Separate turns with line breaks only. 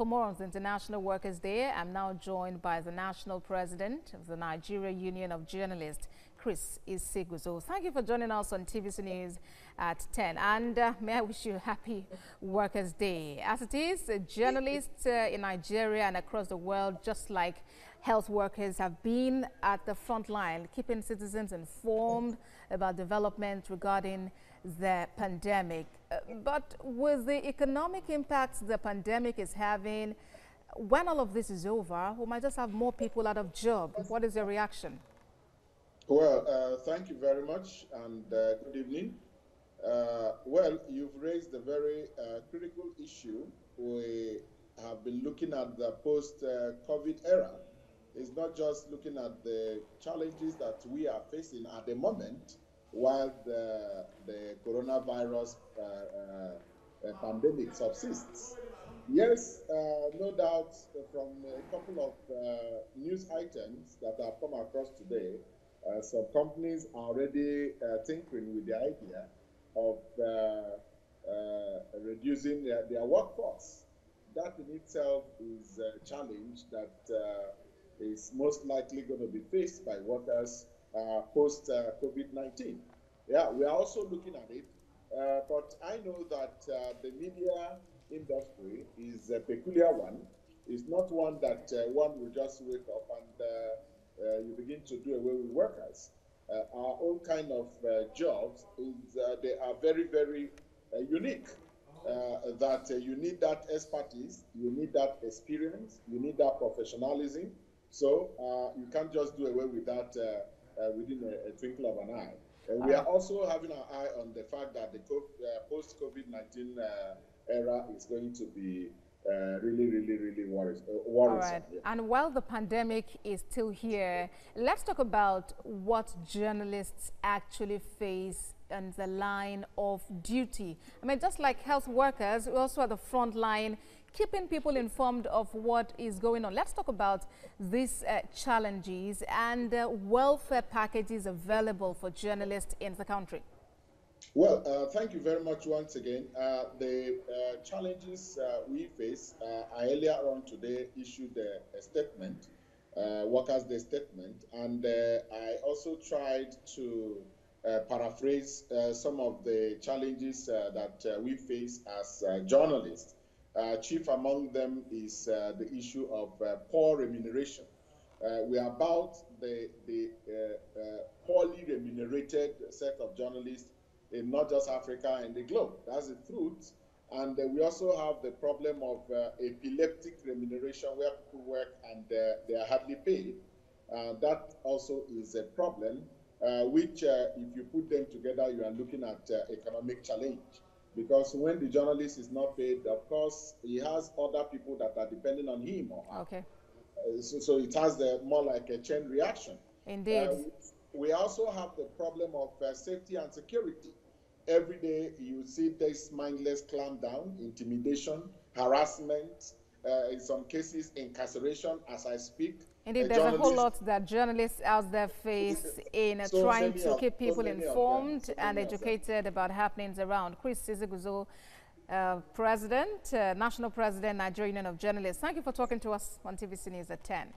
For more on the International Workers' Day, I'm now joined by the National President of the Nigeria Union of Journalists, Chris Isiguzo. Thank you for joining us on TVC News at 10. And uh, may I wish you a happy Workers' Day. As it is, journalists uh, in Nigeria and across the world, just like health workers, have been at the front line, keeping citizens informed about developments regarding the pandemic. Uh, but with the economic impacts the pandemic is having, when all of this is over, we might just have more people out of job. What is your reaction?
Well, uh, thank you very much and uh, good evening. Uh, well, you've raised a very uh, critical issue. We have been looking at the post-COVID era. It's not just looking at the challenges that we are facing at the moment, while the, the coronavirus uh, uh, uh pandemic subsists. Yes, uh, no doubt from a couple of uh, news items that have come across today, some companies are already tinkering with the idea of reducing their, their, workforce. That in itself is a challenge that is most likely going to be faced by workers uh, post uh, COVID 19. Yeah, we are also looking at it, uh, but I know that uh, the media industry is a peculiar one. It's not one that uh, one will just wake up and uh, you begin to do away with workers. our own kind of jobs is they are very, very unique. that you need that expertise, you need that experience, you need that professionalism. So you can't just do away with that uh, within a, a, twinkle of an eye. Uh, we are also having our eye on the fact that the uh, post COVID 19 era is going to be uh, really, really, really worries, Uh, worrisome.
All right. Yeah. And while the pandemic is still here, let's talk about what journalists actually face and the line of duty. I mean, just like health workers, we also at the front line keeping people informed of what is going on. Let's talk about these uh, challenges and uh, welfare packages available for journalists in the country.
Well, uh, thank you very much once again. Uh, the uh, challenges uh, we face, I earlier on today issued a, a statement, Workers' Day statement, and I also tried to paraphrase some of the challenges that we face as journalists. Uh, chief among them is uh, the issue of uh, poor remuneration. Uh, we are about the, the uh, uh, poorly remunerated set of journalists in not just Africa and the globe. That's the truth. And uh, we also have the problem of uh, epileptic remuneration where people work and uh, they are hardly paid. that also is a problem, which if you put them together, you are looking at economic challenge because when the journalist is not paid, of course, he has other people that are depending on him or her.
Okay.
Uh, so, so it has the more like a chain reaction.
Indeed. Uh,
we also have the problem of uh, safety and security. Every day you see this mindless clampdown, intimidation, harassment, uh, in some cases incarceration as I speak.
Indeed, there's a whole lot that journalists out there face in so trying to keep people so informed so and educated about happenings around. Chris Isiguzo, uh, President, uh, National President, Nigerian Union of Journalists. Thank you for talking to us on TVC News at 10.